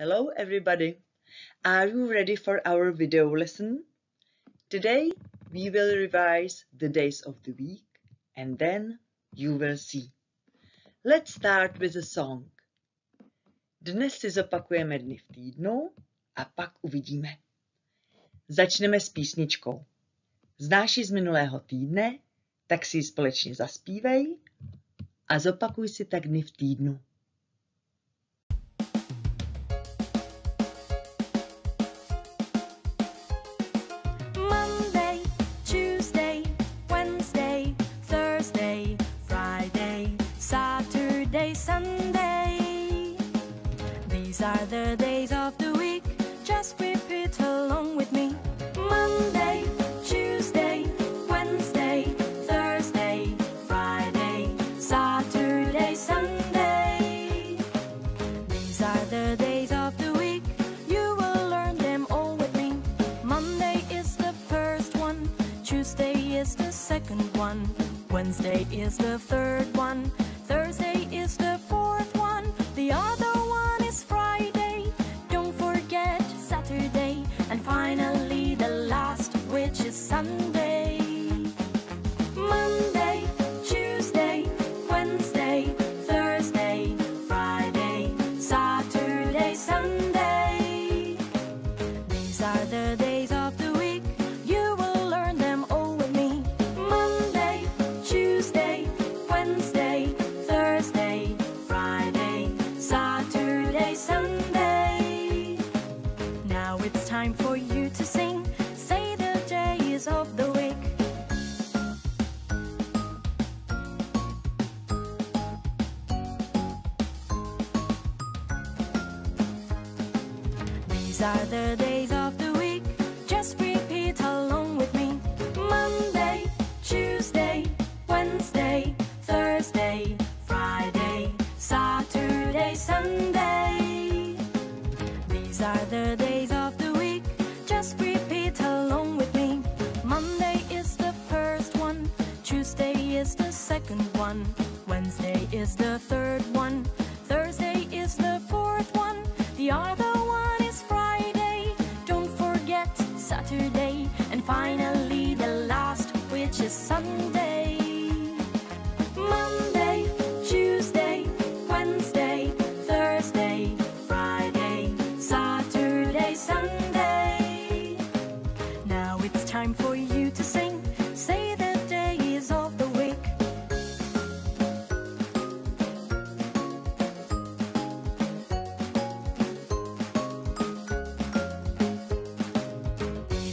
Hello everybody! Are you ready for our video lesson? Today we will revise the days of the week and then you will see. Let's start with a song. Dnes si zopakujeme dny v týdnu a pak uvidíme. Začneme s písničkou. Znáš ji z minulého týdne, tak si ji společně zaspívej a zopakuj si tak dny v týdnu. Wednesday is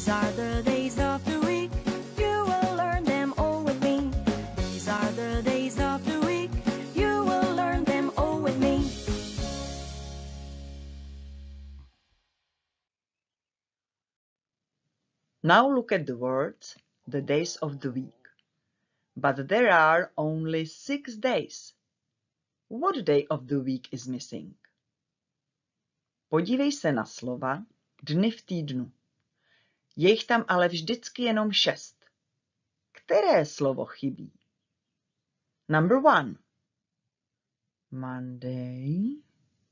These are the days of the week. You will learn them all with me. These are the days of the week. You will learn them all with me. Now look at the words, the days of the week. But there are only six days. What day of the week is missing? Podívej se na slova dny v týdnu. Je jich tam ale vždycky jenom šest. Které slovo chybí? Number one. Monday,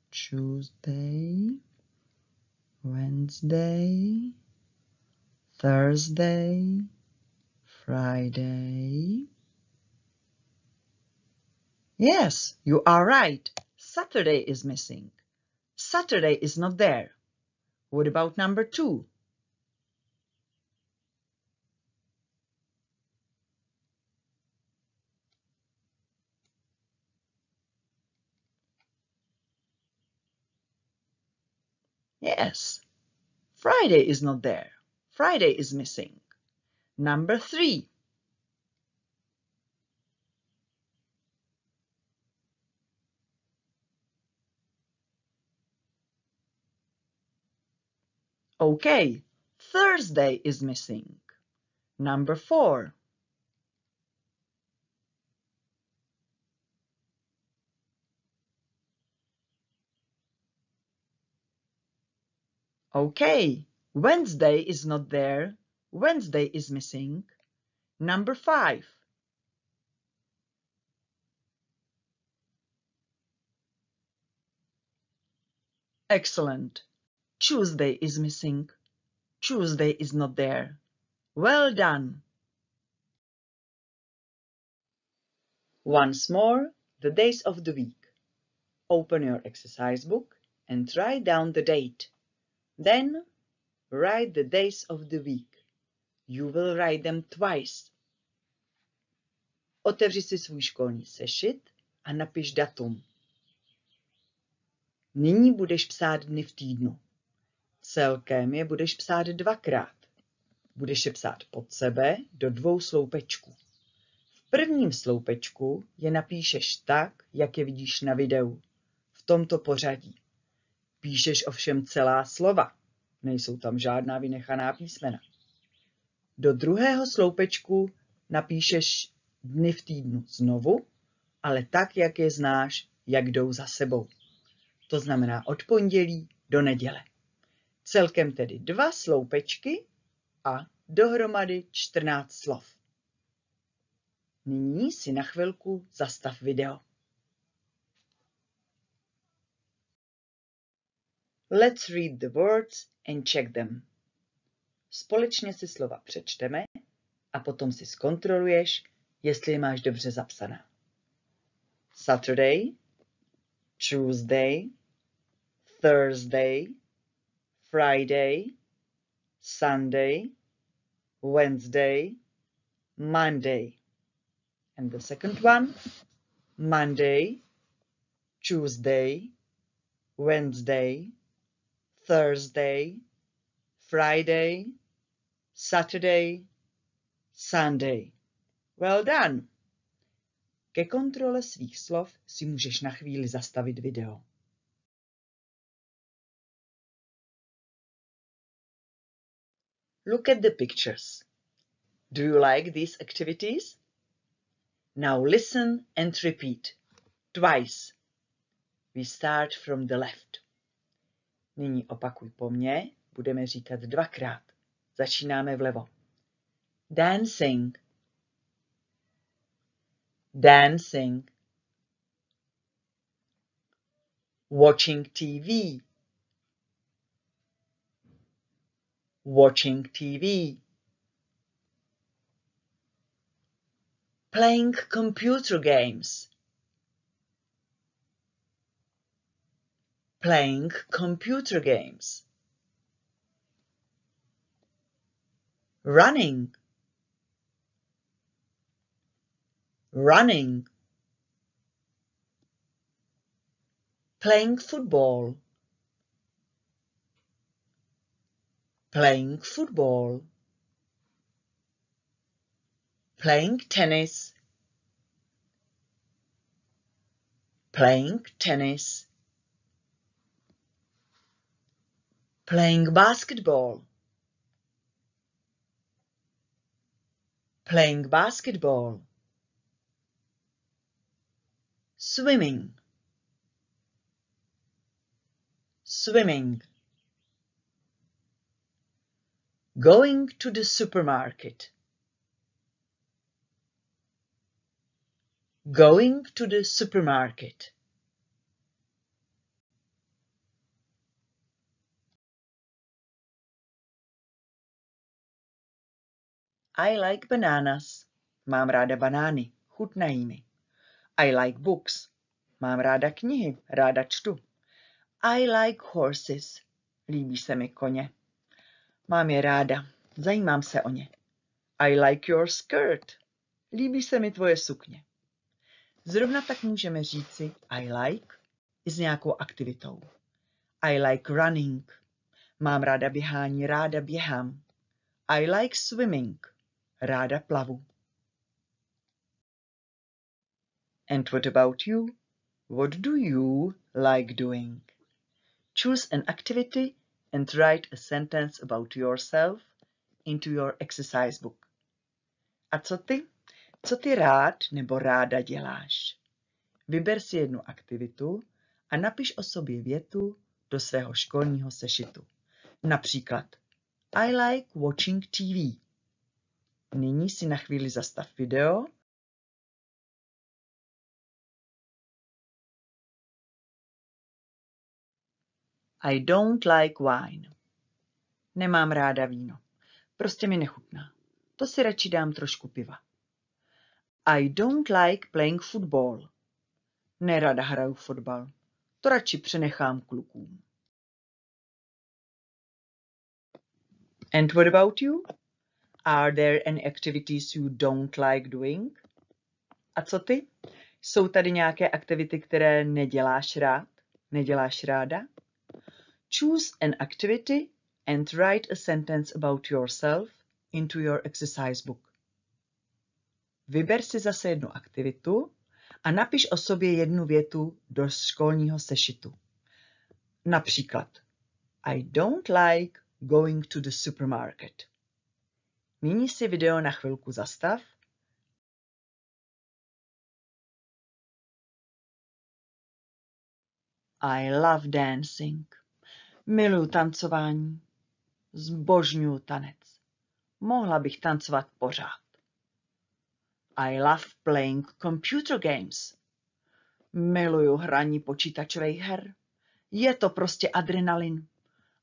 Tuesday, Wednesday, Thursday, Friday. Yes, you are right. Saturday is missing. Saturday is not there. What about number two? Yes, Friday is not there. Friday is missing. Number three. Okay, Thursday is missing. Number four. Okay, Wednesday is not there. Wednesday is missing. Number five. Excellent. Tuesday is missing. Tuesday is not there. Well done. Once more, the days of the week. Open your exercise book and write down the date. Then write the days of the week. You will write them twice. Otevři si svůj školní sešit a napiš datum. Nyní budeš psát dny v týdnu. Celkem je budeš psát dvakrát. Budeš je psát pod sebe do dvou sloupečků. V prvním sloupečku je napíšeš tak, jak je vidíš na videu. V tomto pořadí. Píšeš ovšem celá slova. Nejsou tam žádná vynechaná písmena. Do druhého sloupečku napíšeš dny v týdnu znovu, ale tak, jak je znáš, jak jdou za sebou. To znamená od pondělí do neděle. Celkem tedy dva sloupečky a dohromady 14 slov. Nyní si na chvilku zastav video. Let's read the words and check them. Společně si slova přečteme a potom si zkontroluješ, jestli je máš dobře zapsaná. Saturday, Tuesday, Thursday, Friday, Sunday, Wednesday, Monday. And the second one, Monday, Tuesday, Wednesday, Thursday, Friday, Saturday, Sunday. Well done! Ke kontrole svých slov si můžeš na chvíli zastavit video. Look at the pictures. Do you like these activities? Now listen and repeat. Twice. We start from the left. Nyní opakuj po mně, budeme říkat dvakrát. Začínáme vlevo. Dancing. Dancing. Watching TV. Watching TV. Playing computer games. Playing computer games. Running. Running. Playing football. Playing football. Playing tennis. Playing tennis. Playing basketball. Playing basketball. Swimming. Swimming. Going to the supermarket. Going to the supermarket. I like bananas. Mám ráda banány. Chutnají mi. I like books. Mám ráda knihy. Ráda čtu. I like horses. Líbí se mi koně. Mám je ráda. Zajímám se o ně. I like your skirt. Líbí se mi tvoje sukně. Zrovna tak můžeme říci I like i s nějakou aktivitou. I like running. Mám ráda běhání, ráda běhám. I like swimming. Ráda plavu. And what about you? What do you like doing? Choose an activity and write a sentence about yourself into your exercise book. A co ty? Co ty rád nebo ráda děláš? Vyber si jednu aktivitu a napiš o sobě větu do svého školního sešitu. Například I like watching TV. Nyní si na chvíli zastav video I don't like wine. Nemám ráda víno. Prostě mi nechutná. To si radši dám trošku piva. I don't like playing football. Nerada hraju fotbal. To radši přenechám klukům. And what about you? Are there any activities you don't like doing? A co ty? Jsou tady nějaké aktivity, které neděláš rád? Neděláš ráda? Choose an activity and write a sentence about yourself into your exercise book. Vyber si zase jednu aktivitu a napiš o sobě jednu větu do školního sešitu. Například I don't like going to the supermarket. Nyní si video na chvilku zastav I love dancing. Miluju tancování. Zbožňuju tanec. Mohla bych tancovat pořád. I love playing computer games. Miluju hraní počítačových her. Je to prostě adrenalin.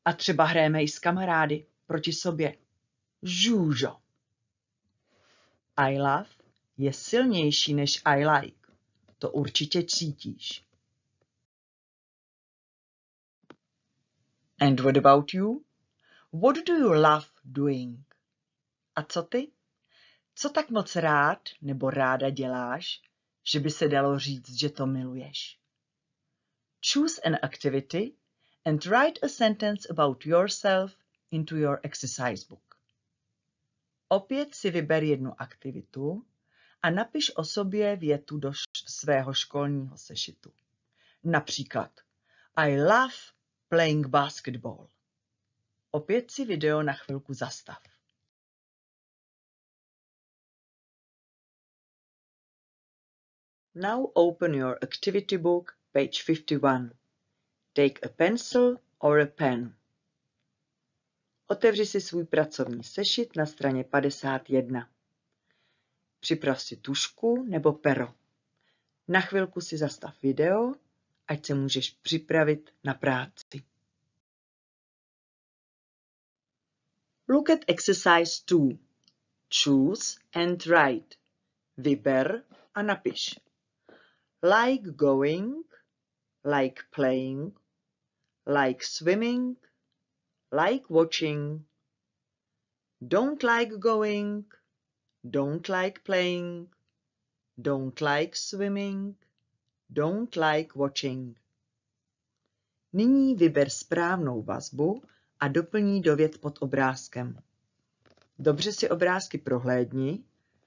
A třeba hrajeme i s kamarády proti sobě. Žůžo. I love je silnější než I like. To určitě cítíš. And what about you? What do you love doing? A co ty? Co tak moc rád nebo ráda děláš, že by se dalo říct, že to miluješ? Choose an activity and write a sentence about yourself into your exercise book. Opět si vyber jednu aktivitu a napiš o sobě větu do svého školního sešitu. Například I love playing basketball. Opět si video na chvilku zastav. Now open your activity book, page 51. Take a pencil or a pen. Otevři si svůj pracovní sešit na straně 51. Připrav si tušku nebo pero. Na chvilku si zastav video, ať se můžeš připravit na práci. Look at exercise 2. Choose and write. Vyber a napiš. Like going, like playing, like swimming, like watching, don't like going, don't like playing, don't like swimming, don't like watching. Nyní vyber správnou vazbu a doplní do vět pod obrázkem. Dobře si obrázky prohlédni,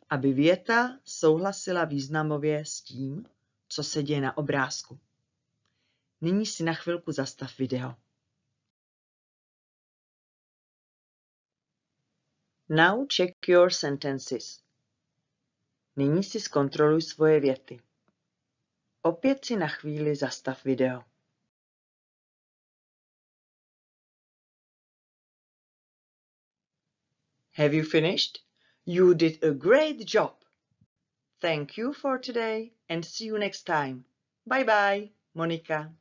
aby věta souhlasila významově s tím, co se děje na obrázku. Nyní si na chvilku zastav video. Now check your sentences. Nyní si zkontroluj svoje věty. Opět si na chvíli zastav video. Have you finished? You did a great job. Thank you for today and see you next time. Bye bye, Monica.